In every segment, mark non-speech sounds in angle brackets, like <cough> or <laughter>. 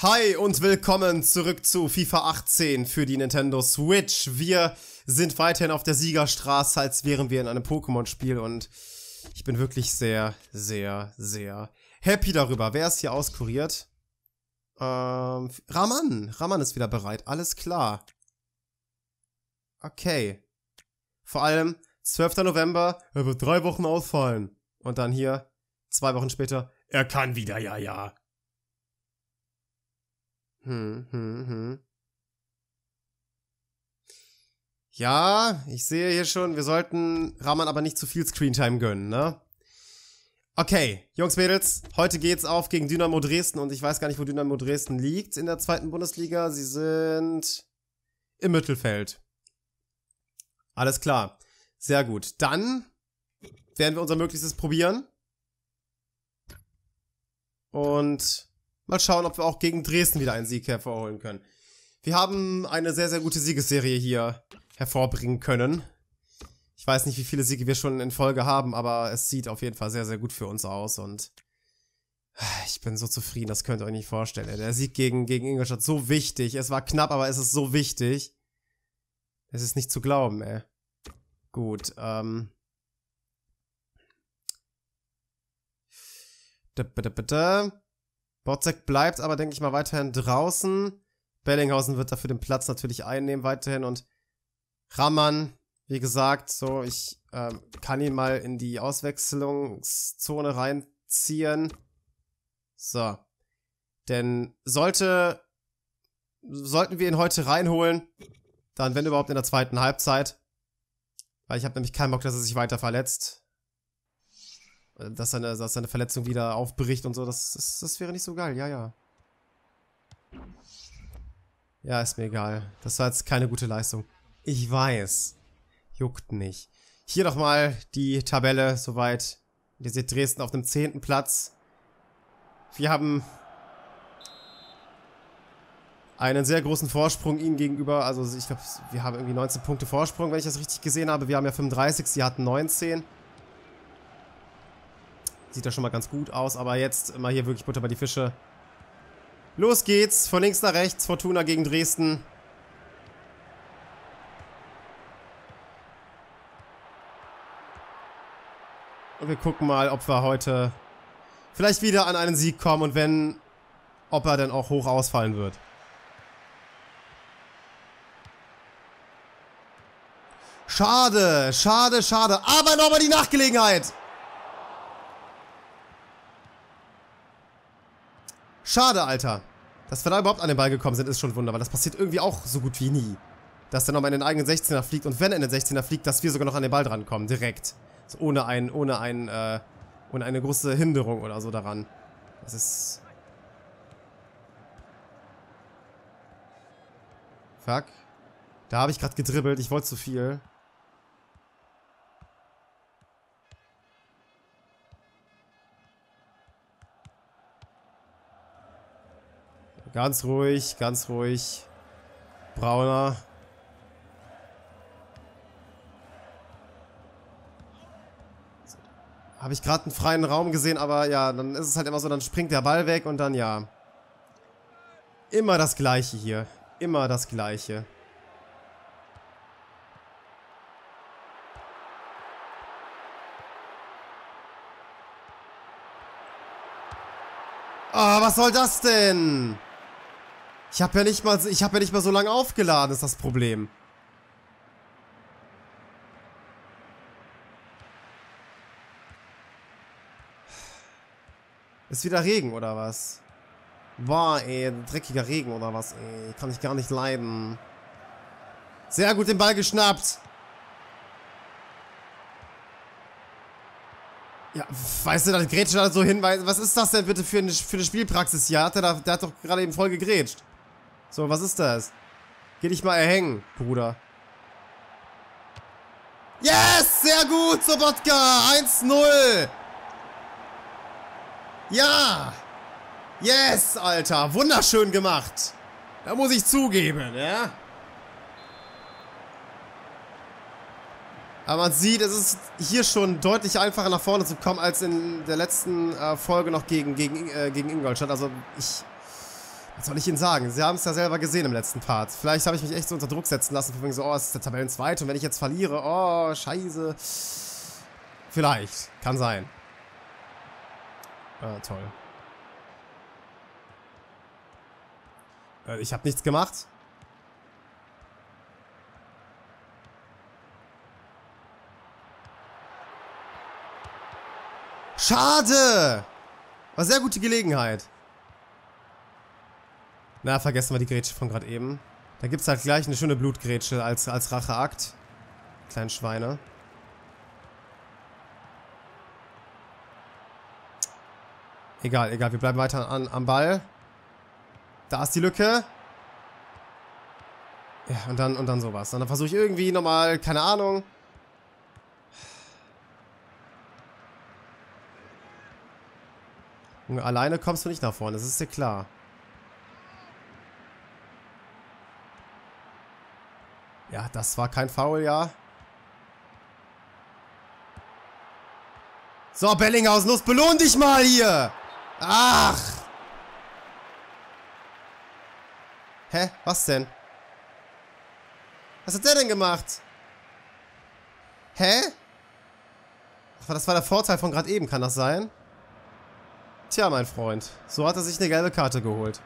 Hi und willkommen zurück zu FIFA 18 für die Nintendo Switch. Wir sind weiterhin auf der Siegerstraße, als wären wir in einem Pokémon-Spiel und ich bin wirklich sehr, sehr, sehr happy darüber. Wer ist hier auskuriert? Ähm, Raman. Raman ist wieder bereit. Alles klar. Okay. Vor allem 12. November, er wird drei Wochen ausfallen. Und dann hier, zwei Wochen später, er kann wieder, ja, ja. Hm, hm, hm. Ja, ich sehe hier schon, wir sollten Rahman aber nicht zu viel Screentime gönnen, ne? Okay, Jungs, Mädels, heute geht's auf gegen Dynamo Dresden und ich weiß gar nicht, wo Dynamo Dresden liegt in der zweiten Bundesliga. Sie sind im Mittelfeld. Alles klar. Sehr gut. Dann werden wir unser Möglichstes probieren. Und Mal schauen, ob wir auch gegen Dresden wieder einen Sieg hervorholen können. Wir haben eine sehr, sehr gute Siegesserie hier hervorbringen können. Ich weiß nicht, wie viele Siege wir schon in Folge haben, aber es sieht auf jeden Fall sehr, sehr gut für uns aus und ich bin so zufrieden, das könnt ihr euch nicht vorstellen. Der Sieg gegen, gegen Ingolstadt so wichtig. Es war knapp, aber es ist so wichtig. Es ist nicht zu glauben, ey. Gut, ähm. Da, da, da, da. Botzek bleibt aber, denke ich mal, weiterhin draußen. Bellinghausen wird dafür den Platz natürlich einnehmen weiterhin und Raman, wie gesagt, so, ich ähm, kann ihn mal in die Auswechslungszone reinziehen. So. Denn sollte, sollten wir ihn heute reinholen, dann wenn überhaupt in der zweiten Halbzeit. Weil ich habe nämlich keinen Bock, dass er sich weiter verletzt dass seine, dass seine Verletzung wieder aufbricht und so, das, das, das wäre nicht so geil, ja, ja. Ja, ist mir egal. Das war jetzt keine gute Leistung. Ich weiß. Juckt nicht. Hier nochmal die Tabelle soweit. Ihr seht Dresden auf dem zehnten Platz. Wir haben einen sehr großen Vorsprung ihnen gegenüber. Also ich glaube, wir haben irgendwie 19 Punkte Vorsprung, wenn ich das richtig gesehen habe. Wir haben ja 35, sie hatten 19. Sieht ja schon mal ganz gut aus, aber jetzt mal hier wirklich Butter bei die Fische. Los geht's, von links nach rechts, Fortuna gegen Dresden. Und wir gucken mal, ob wir heute vielleicht wieder an einen Sieg kommen und wenn, ob er dann auch hoch ausfallen wird. Schade, schade, schade. Aber nochmal die Nachgelegenheit. Schade, Alter. Dass wir da überhaupt an den Ball gekommen sind, ist schon wunderbar. Das passiert irgendwie auch so gut wie nie. Dass der nochmal in den eigenen 16er fliegt und wenn er in den 16er fliegt, dass wir sogar noch an den Ball drankommen, direkt. So ohne ein, ohne ein, äh, ohne eine große Hinderung oder so daran. Das ist... Fuck. Da habe ich gerade gedribbelt, ich wollte zu viel. Ganz ruhig, ganz ruhig. Brauner. Habe ich gerade einen freien Raum gesehen, aber ja, dann ist es halt immer so, dann springt der Ball weg und dann ja. Immer das Gleiche hier. Immer das Gleiche. Oh, was soll das denn? Ich habe ja nicht mal, ich habe ja nicht mal so lange aufgeladen, ist das Problem. Ist wieder Regen oder was? Boah, ey, dreckiger Regen oder was, ey. Kann ich gar nicht leiden. Sehr gut den Ball geschnappt. Ja, weißt du, da grätscht er so hin, was ist das denn bitte für eine, für eine Spielpraxis hier? Der, der hat doch gerade eben voll gegrätscht. So, was ist das? Geh dich mal erhängen, Bruder. Yes! Sehr gut, Sobotka! 1-0! Ja! Yes, Alter! Wunderschön gemacht! Da muss ich zugeben, ja? Aber man sieht, es ist hier schon deutlich einfacher nach vorne zu kommen, als in der letzten äh, Folge noch gegen, gegen, äh, gegen Ingolstadt. Also ich Was soll ich Ihnen sagen? Sie haben es ja selber gesehen im letzten Part. Vielleicht habe ich mich echt so unter Druck setzen lassen, von wegen so, oh, es ist der Tabellenzweite und wenn ich jetzt verliere, oh, scheiße. Vielleicht. Kann sein. Ah, toll. Äh, ich habe nichts gemacht. Schade! War sehr gute Gelegenheit. Na, vergessen wir die Grätsche von gerade eben. Da gibt es halt gleich eine schöne Blutgrätsche als, als Racheakt. Kleinen Schweine. Egal, egal. Wir bleiben weiter an, am Ball. Da ist die Lücke. Ja, und dann, und dann sowas. Und dann versuche ich irgendwie nochmal, keine Ahnung. Alleine kommst du nicht nach vorne, das ist dir klar. Ja, das war kein Foul, ja. So, Bellinghausen, los, belohn dich mal hier! Ach! Hä? Was denn? Was hat der denn gemacht? Hä? Ach, das war der Vorteil von gerade eben, kann das sein? Tja, mein Freund. So hat er sich eine gelbe Karte geholt.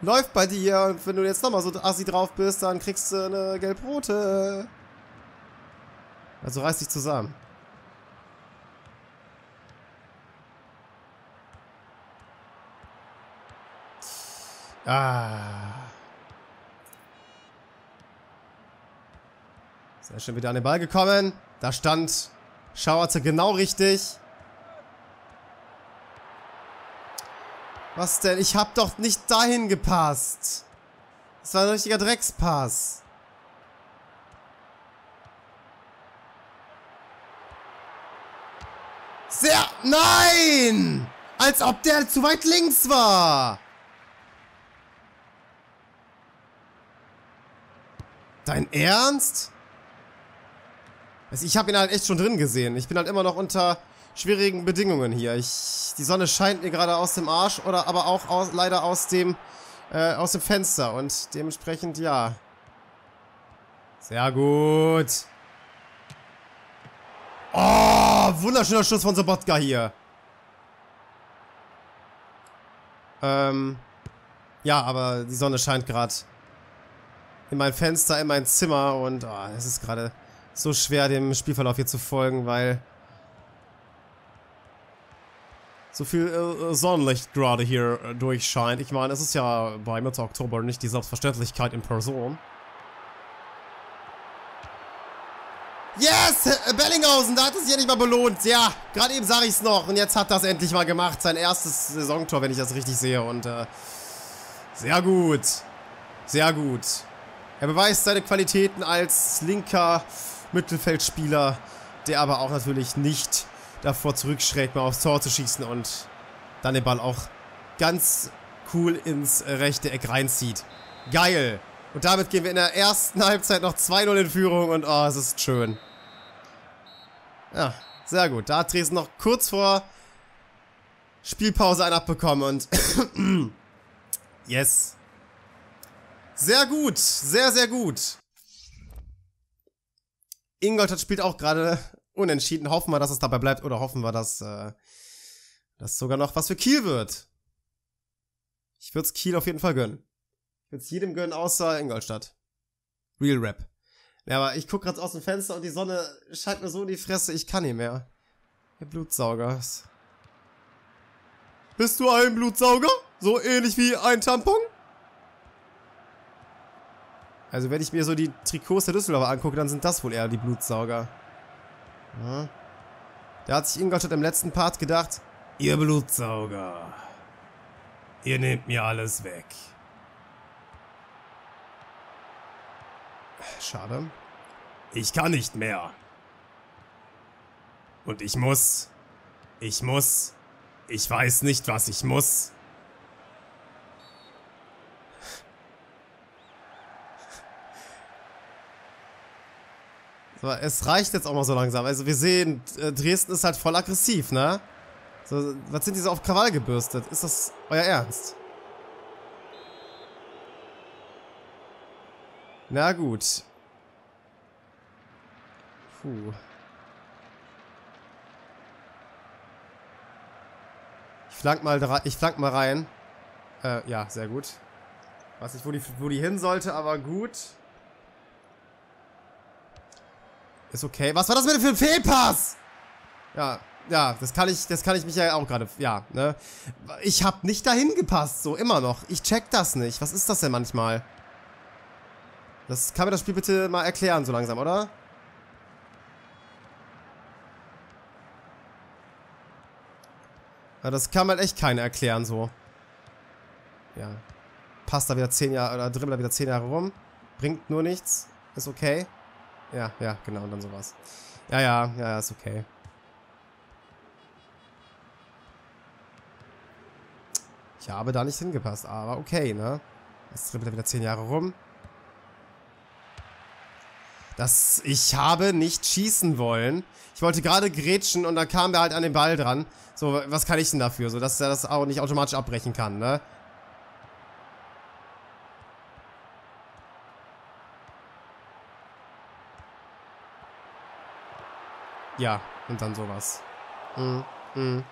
Läuft bei dir und wenn du jetzt nochmal so assi drauf bist, dann kriegst du eine gelb-rote. Also reiß dich zusammen. Ah. Sehr schön wieder an den Ball gekommen. Da stand Schauerte genau richtig. Was denn? Ich hab doch nicht dahin gepasst. Das war ein richtiger Dreckspass. Sehr... Nein! Als ob der zu weit links war. Dein Ernst? Also ich habe ihn halt echt schon drin gesehen. Ich bin halt immer noch unter schwierigen Bedingungen hier. Ich, die Sonne scheint mir gerade aus dem Arsch oder aber auch aus, leider aus dem, äh, aus dem Fenster. Und dementsprechend, ja. Sehr gut. Oh, wunderschöner Schuss von Sobotka hier. Ähm, ja, aber die Sonne scheint gerade in mein Fenster, in mein Zimmer und oh, es ist gerade so schwer, dem Spielverlauf hier zu folgen, weil so viel äh, Sonnenlicht gerade hier äh, durchscheint. Ich meine, es ist ja bei Mitte Oktober nicht die Selbstverständlichkeit in Person. Yes! Bellinghausen, da hat es sich ja nicht mal belohnt. Ja, gerade eben sage ich es noch. Und jetzt hat das endlich mal gemacht. Sein erstes Saisontor, wenn ich das richtig sehe. Und äh, sehr gut. Sehr gut. Er beweist seine Qualitäten als linker Mittelfeldspieler, der aber auch natürlich nicht davor zurückschreckt, mal aufs Tor zu schießen und dann den Ball auch ganz cool ins rechte Eck reinzieht. Geil! Und damit gehen wir in der ersten Halbzeit noch 2-0 in Führung und oh, es ist schön. Ja, sehr gut. Da hat Dresden noch kurz vor Spielpause einen abbekommen und <clears throat> yes. Sehr gut, sehr, sehr gut. Ingolstadt spielt auch gerade unentschieden. Hoffen wir, dass es dabei bleibt oder hoffen wir, dass äh, das sogar noch was für Kiel wird. Ich würde es Kiel auf jeden Fall gönnen. Ich würde es jedem gönnen, außer Ingolstadt. Real Rap. Ja, aber ich gucke gerade aus dem Fenster und die Sonne scheint mir so in die Fresse, ich kann nicht mehr. Der Blutsauger. Bist du ein Blutsauger? So ähnlich wie ein Tampon? Also wenn ich mir so die Trikots der Düsseldorfer angucke, dann sind das wohl eher die Blutsauger. Ja. Da hat sich Ingolstadt im letzten Part gedacht, ihr Blutsauger, ihr nehmt mir alles weg. Schade. Ich kann nicht mehr. Und ich muss. Ich muss. Ich weiß nicht, was ich muss. Aber es reicht jetzt auch mal so langsam. Also wir sehen, äh, Dresden ist halt voll aggressiv, ne? So, was sind die so auf Krawall gebürstet? Ist das euer Ernst? Na gut. Puh. Ich flank mal, ich flank mal rein. Äh, ja, sehr gut. Weiß nicht, wo die, wo die hin sollte, aber gut. Ist okay. Was war das mit für ein Fehlpass? Ja, ja, das kann ich, das kann ich mich ja auch gerade, ja, ne. Ich hab nicht dahin gepasst, so, immer noch. Ich check das nicht. Was ist das denn manchmal? Das kann mir das Spiel bitte mal erklären, so langsam, oder? Ja, das kann man echt keiner erklären, so. Ja. Passt da wieder 10 Jahre, oder dribbelt da wieder 10 Jahre rum. Bringt nur nichts. Ist okay. Ja, ja, genau, und dann sowas. Ja, ja, ja, ist okay. Ich habe da nicht hingepasst, aber okay, ne? Jetzt dribbelt er wieder 10 Jahre rum. Das, ich habe nicht schießen wollen. Ich wollte gerade grätschen und dann kam der halt an den Ball dran. So, was kann ich denn dafür? So, dass er das auch nicht automatisch abbrechen kann, ne? Ja, und dann sowas. Mhm, mhm.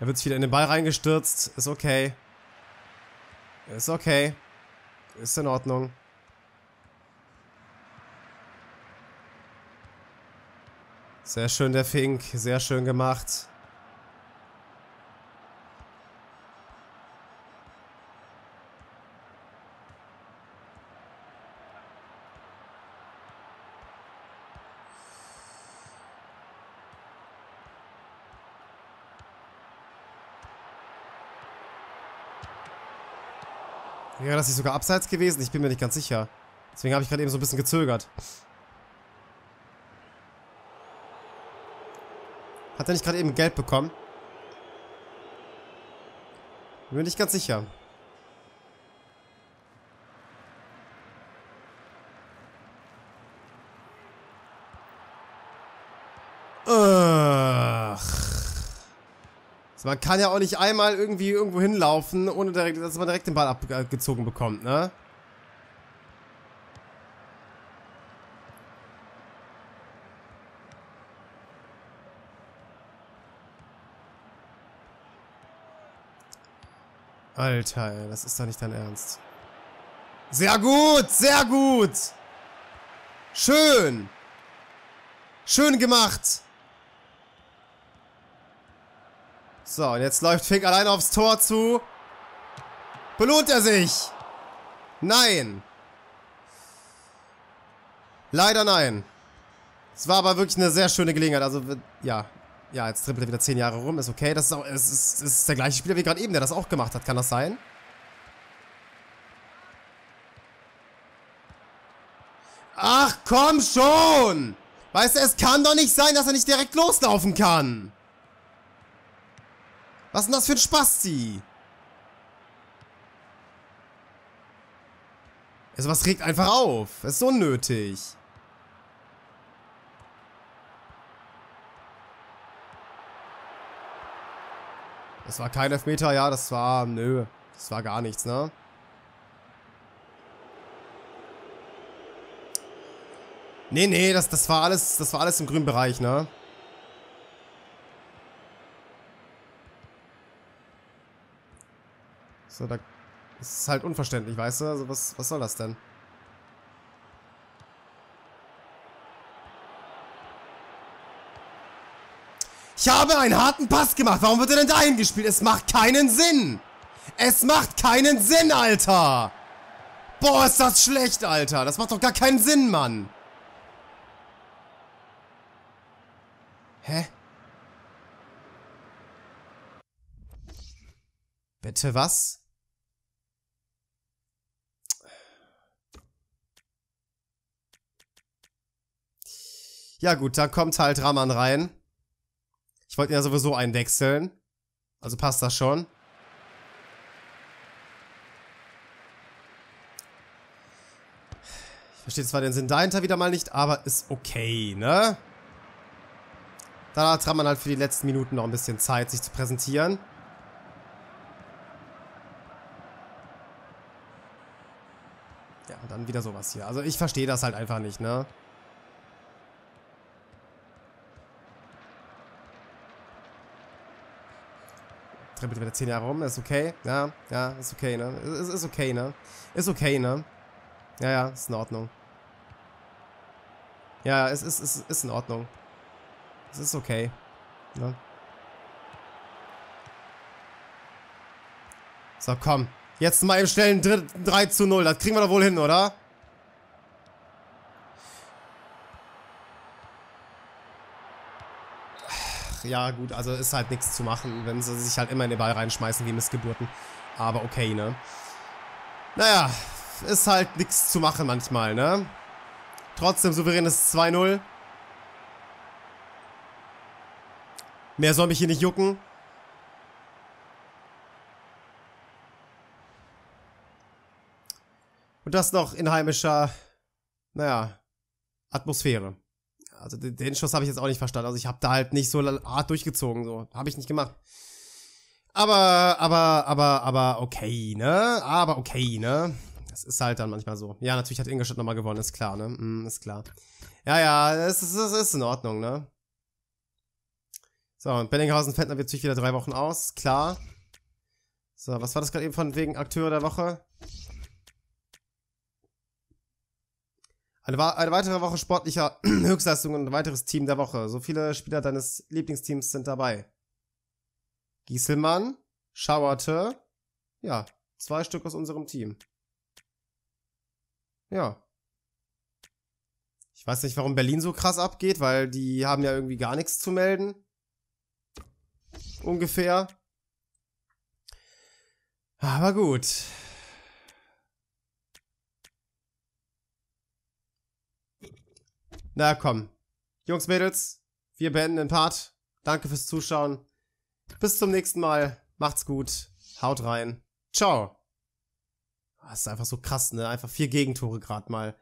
Er wird sich wieder in den Ball reingestürzt. Ist okay. Ist okay. Ist in Ordnung. Sehr schön, der Fink. Sehr schön gemacht. Das ist sogar abseits gewesen? Ich bin mir nicht ganz sicher. Deswegen habe ich gerade eben so ein bisschen gezögert. Hat er nicht gerade eben Geld bekommen? Bin mir nicht ganz sicher. Also man kann ja auch nicht einmal irgendwie irgendwo hinlaufen, ohne direkt, dass man direkt den Ball abgezogen bekommt, ne? Alter, das ist doch nicht dein Ernst. Sehr gut, sehr gut. Schön. Schön gemacht. So, und jetzt läuft Fink allein aufs Tor zu. Belohnt er sich? Nein. Leider nein. Es war aber wirklich eine sehr schöne Gelegenheit. Also, ja. Ja, jetzt trippelt er wieder 10 Jahre rum. Ist okay. Das ist, auch, es ist, es ist der gleiche Spieler wie gerade eben, der das auch gemacht hat. Kann das sein? Ach, komm schon! Weißt du, es kann doch nicht sein, dass er nicht direkt loslaufen kann. Was ist denn das für ein Spasti? Also was regt einfach auf? Das ist unnötig. Das war kein Elfmeter, ja, das war, nö, das war gar nichts, ne? Nee, nee, das, das war alles, das war alles im grünen Bereich, ne? So, da ist halt unverständlich, weißt du? Also was, was soll das denn? Ich habe einen harten Pass gemacht. Warum wird er denn dahin gespielt? Es macht keinen Sinn. Es macht keinen Sinn, Alter. Boah, ist das schlecht, Alter. Das macht doch gar keinen Sinn, Mann. Hä? Bitte was? Ja gut, da kommt halt Raman rein. Ich wollte ihn ja sowieso einwechseln. Also passt das schon. Ich verstehe zwar den Sinn dahinter wieder mal nicht, aber ist okay, ne? Da hat Raman halt für die letzten Minuten noch ein bisschen Zeit, sich zu präsentieren. Ja, und dann wieder sowas hier. Also ich verstehe das halt einfach nicht, ne? Trippelt wieder 10 Jahre rum, ist okay. Ja, ja, ist okay, ne? Ist, ist okay, ne? Ist okay, ne? Ja, ja, ist in Ordnung. Ja, es ist, ist, ist in Ordnung. Es ist okay. Ne? So, komm. Jetzt mal im schnellen 3 zu 0. Das kriegen wir doch wohl hin, oder? Ja gut, also ist halt nichts zu machen, wenn sie sich halt immer in den Ball reinschmeißen wie Missgeburten. Aber okay, ne? Naja, ist halt nichts zu machen manchmal, ne? Trotzdem souveränes 2-0. Mehr soll mich hier nicht jucken. Und das noch in heimischer, naja, Atmosphäre. Also den, Schuss habe ich jetzt auch nicht verstanden. Also ich habe da halt nicht so hart durchgezogen. So habe ich nicht gemacht. Aber, aber, aber, aber okay, ne? Aber okay, ne? Das ist halt dann manchmal so. Ja, natürlich hat Ingolstadt nochmal gewonnen, ist klar, ne? Mm, ist klar. Ja, ja, es ist, es ist in Ordnung, ne? So, und Bellinghausen fällt natürlich wieder drei Wochen aus, klar. So, was war das gerade eben von wegen Akteur der Woche? Eine, eine, weitere Woche sportlicher <clears throat> Höchstleistung und ein weiteres Team der Woche. So viele Spieler deines Lieblingsteams sind dabei. Gieselmann, Schauerte, ja, zwei Stück aus unserem Team. Ja. Ich weiß nicht, warum Berlin so krass abgeht, weil die haben ja irgendwie gar nichts zu melden. Ungefähr. Aber gut. Na komm. Jungs, Mädels, wir beenden den Part. Danke fürs Zuschauen. Bis zum nächsten Mal. Macht's gut. Haut rein. Ciao. Das ist einfach so krass, ne? Einfach vier Gegentore gerade mal.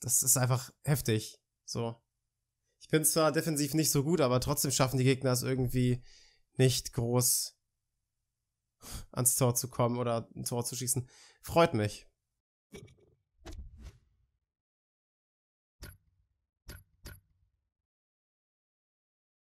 Das ist einfach heftig. So. Ich bin zwar defensiv nicht so gut, aber trotzdem schaffen die Gegner es irgendwie nicht groß ans Tor zu kommen oder ein Tor zu schießen. Freut mich.